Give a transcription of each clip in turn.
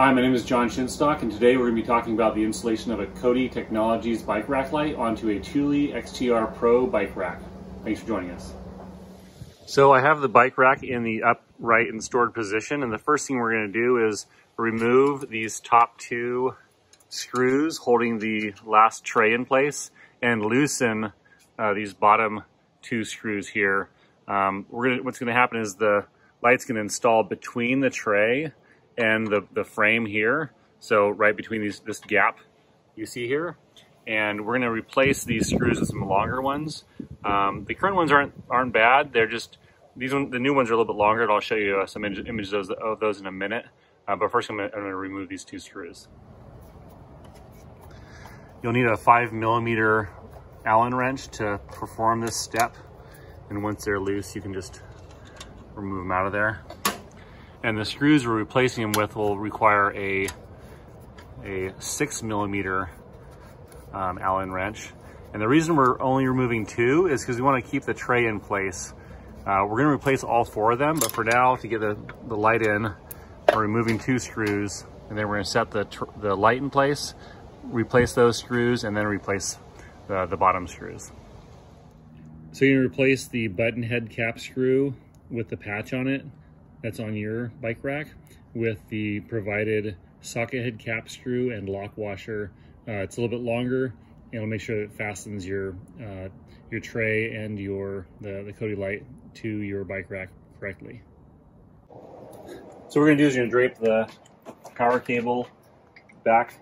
Hi, my name is John Shinstock, and today we're going to be talking about the installation of a Kody Technologies bike rack light onto a Thule XTR Pro bike rack. Thanks for joining us. So I have the bike rack in the upright and stored position, and the first thing we're going to do is remove these top two screws holding the last tray in place and loosen uh, these bottom two screws here. Um, we're gonna, what's going to happen is the light's going to install between the tray and the, the frame here. So right between these this gap you see here. And we're going to replace these screws with some longer ones. Um, the current ones aren't aren't bad. They're just these one, the new ones are a little bit longer. And I'll show you uh, some images of those, of those, in a minute. Uh, but first, I'm going to remove these two screws. You'll need a five millimeter Allen wrench to perform this step. And once they're loose, you can just remove them out of there. And the screws we're replacing them with will require a, a six millimeter um, Allen wrench. And the reason we're only removing two is because we want to keep the tray in place. Uh, we're going to replace all four of them, but for now, to get the, the light in, we're removing two screws, and then we're going to set the, the light in place, replace those screws, and then replace the, the bottom screws. So you're going to replace the button head cap screw with the patch on it that's on your bike rack with the provided socket head cap screw and lock washer. Uh, it's a little bit longer and it'll make sure that it fastens your uh, your tray and your the, the Kody light to your bike rack correctly. So what we're gonna do is we're gonna drape the power cable back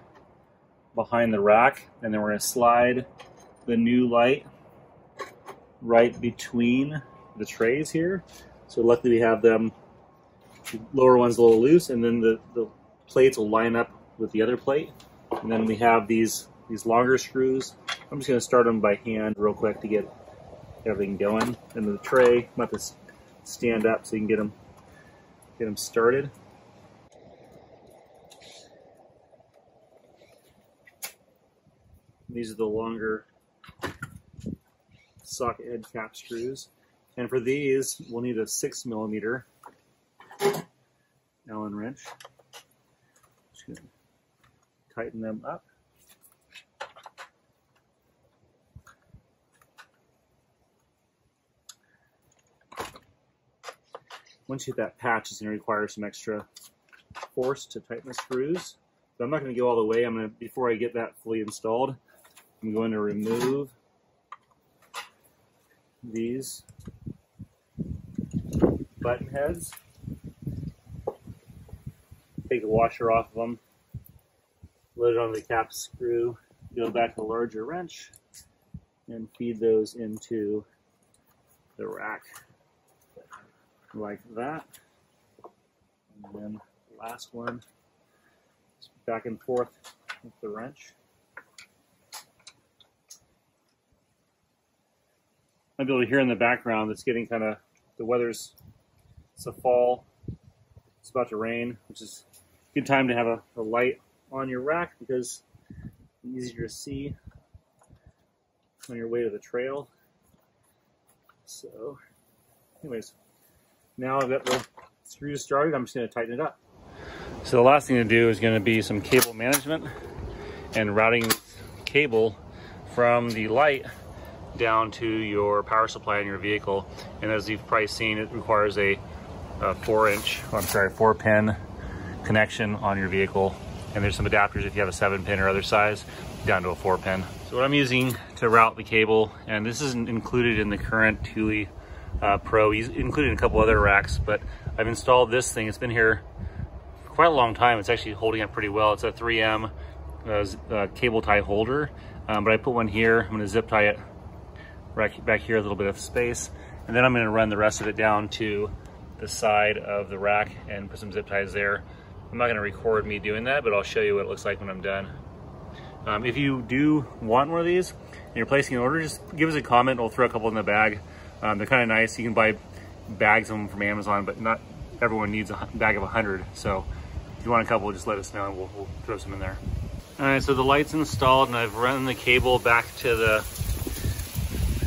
behind the rack and then we're gonna slide the new light right between the trays here. So luckily we have them, the lower one's a little loose and then the, the plates will line up with the other plate. And then we have these, these longer screws. I'm just gonna start them by hand real quick to get everything going. And the tray, I'm about to stand up so you can get them, get them started. These are the longer socket head cap screws. And for these, we'll need a six millimeter Allen wrench. Just gonna tighten them up. Once you hit that patch, it's going to require some extra force to tighten the screws. But I'm not going to go all the way. I'm going to, before I get that fully installed, I'm going to remove these button heads. Take the washer off of them, load it on the cap screw, go back to the larger wrench, and feed those into the rack like that. And then the last one, back and forth with the wrench. might be able to hear in the background it's getting kind of the weather's it's a fall it's about to rain which is good time to have a, a light on your rack because it's easier to see on your way to the trail so anyways now I've got the screws started I'm just going to tighten it up so the last thing to do is going to be some cable management and routing cable from the light down to your power supply in your vehicle. And as you've probably seen, it requires a, a four inch, oh, I'm sorry, four pin connection on your vehicle. And there's some adapters if you have a seven pin or other size down to a four pin. So what I'm using to route the cable, and this isn't included in the current Thule uh, Pro, he's included in a couple other racks, but I've installed this thing. It's been here quite a long time. It's actually holding up pretty well. It's a 3M uh, uh, cable tie holder, um, but I put one here. I'm gonna zip tie it back, back here, a little bit of space. And then I'm gonna run the rest of it down to the side of the rack and put some zip ties there. I'm not gonna record me doing that, but I'll show you what it looks like when I'm done. Um, if you do want one of these and you're placing an order, just give us a comment. We'll throw a couple in the bag. Um, they're kind of nice. You can buy bags of them from Amazon, but not everyone needs a bag of 100. So if you want a couple, just let us know and we'll, we'll throw some in there. All right, so the light's installed and I've run the cable back to the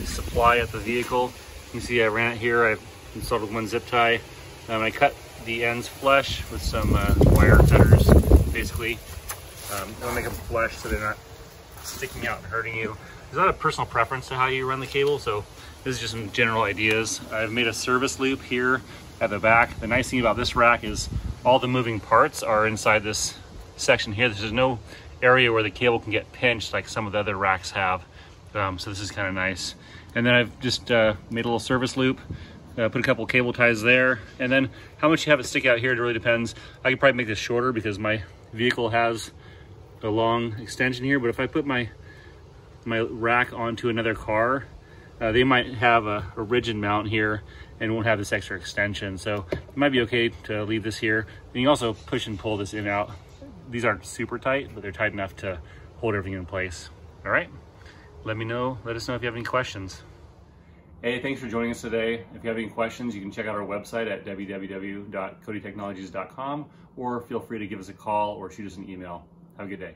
supply at the vehicle. You can see I ran it here. I installed one zip tie. Um, I cut the ends flush with some uh, wire cutters basically. Um, to make them flush so they're not sticking out and hurting you. There's not a personal preference to how you run the cable, so this is just some general ideas. I've made a service loop here at the back. The nice thing about this rack is all the moving parts are inside this section here. There's no area where the cable can get pinched like some of the other racks have. Um, so this is kind of nice. And then I've just uh, made a little service loop, uh, put a couple cable ties there. And then how much you have it stick out here, it really depends. I could probably make this shorter because my vehicle has a long extension here. But if I put my, my rack onto another car, uh, they might have a, a rigid mount here and won't have this extra extension. So it might be okay to leave this here. And you also push and pull this in and out. These aren't super tight, but they're tight enough to hold everything in place. All right, let me know, let us know if you have any questions. Hey, thanks for joining us today. If you have any questions, you can check out our website at www.kodytechnologies.com or feel free to give us a call or shoot us an email. Have a good day.